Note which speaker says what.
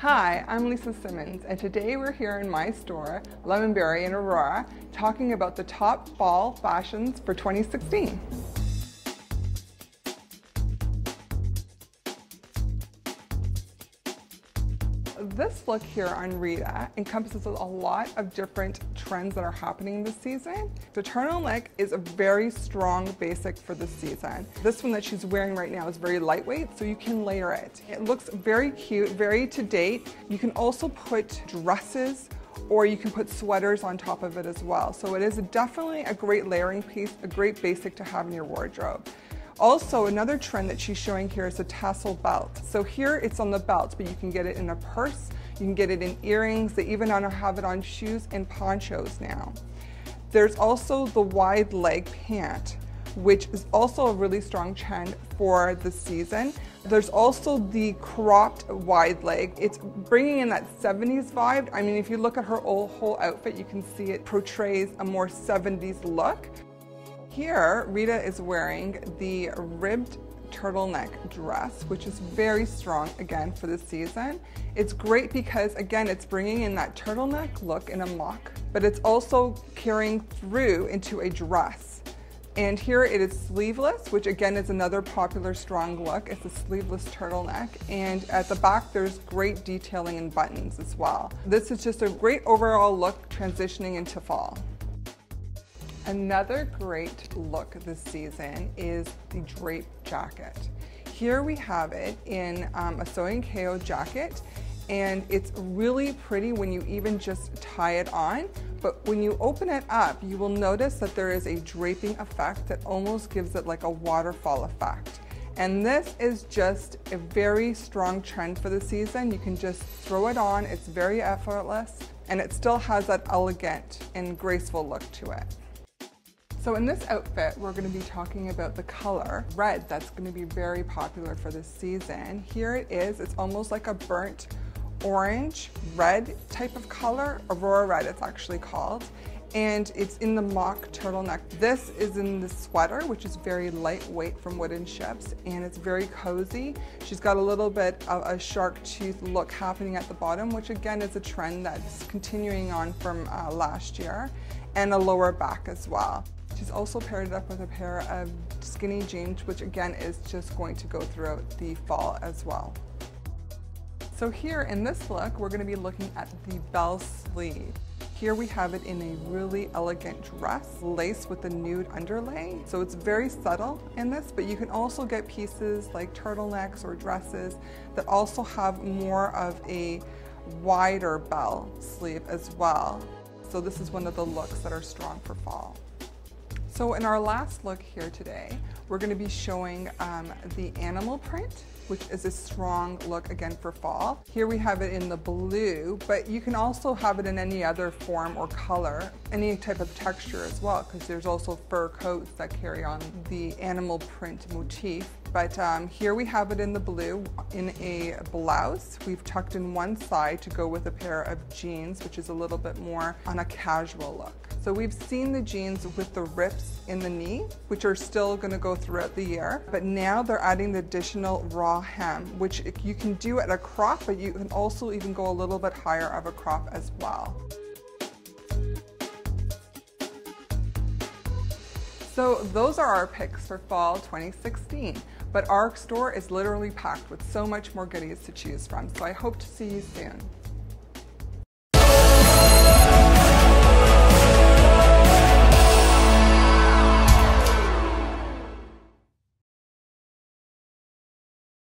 Speaker 1: Hi, I'm Lisa Simmons, and today we're here in my store, Lemonberry in Aurora, talking about the top fall fashions for 2016. This look here on Rita encompasses a lot of different trends that are happening this season. The turtleneck is a very strong basic for this season. This one that she's wearing right now is very lightweight, so you can layer it. It looks very cute, very to date. You can also put dresses or you can put sweaters on top of it as well. So it is definitely a great layering piece, a great basic to have in your wardrobe. Also, another trend that she's showing here is a tassel belt. So here it's on the belt, but you can get it in a purse, you can get it in earrings, they even have it on shoes and ponchos now. There's also the wide leg pant, which is also a really strong trend for the season. There's also the cropped wide leg. It's bringing in that 70s vibe. I mean, if you look at her whole outfit, you can see it portrays a more 70s look. Here, Rita is wearing the ribbed turtleneck dress, which is very strong again for the season. It's great because again, it's bringing in that turtleneck look in a mock, but it's also carrying through into a dress. And here it is sleeveless, which again is another popular strong look. It's a sleeveless turtleneck. And at the back, there's great detailing and buttons as well. This is just a great overall look transitioning into fall. Another great look this season is the drape jacket. Here we have it in um, a Soia & Kyo jacket and it's really pretty when you even just tie it on. But when you open it up, you will notice that there is a draping effect that almost gives it like a waterfall effect. And this is just a very strong trend for the season. You can just throw it on, it's very effortless, and it still has that elegant and graceful look to it. So in this outfit, we're gonna be talking about the color red that's gonna be very popular for this season. Here it is, it's almost like a burnt orange red type of color, Aurora Red it's actually called. And it's in the mock turtleneck. This is in the sweater, which is very lightweight from Wooden Ships, and it's very cozy. She's got a little bit of a shark tooth look happening at the bottom, which again is a trend that's continuing on from uh, last year, and a lower back as well. She's also paired it up with a pair of skinny jeans, which again is just going to go throughout the fall as well. So here in this look, we're gonna be looking at the bell sleeve. Here we have it in a really elegant dress, lace with a nude underlay. So it's very subtle in this, but you can also get pieces like turtlenecks or dresses that also have more of a wider bell sleeve as well. So this is one of the looks that are strong for fall. So in our last look here today, we're gonna be showing um, the animal print, which is a strong look again for fall. Here we have it in the blue, but you can also have it in any other form or color, any type of texture as well, because there's also fur coats that carry on the animal print motif. But um, here we have it in the blue in a blouse. We've tucked in one side to go with a pair of jeans, which is a little bit more on a casual look. So we've seen the jeans with the rips in the knee, which are still gonna go throughout the year, but now they're adding the additional raw hem, which you can do at a crop, but you can also even go a little bit higher of a crop as well. So those are our picks for fall 2016. But our store is literally packed with so much more goodies to choose from, so I hope to see you soon.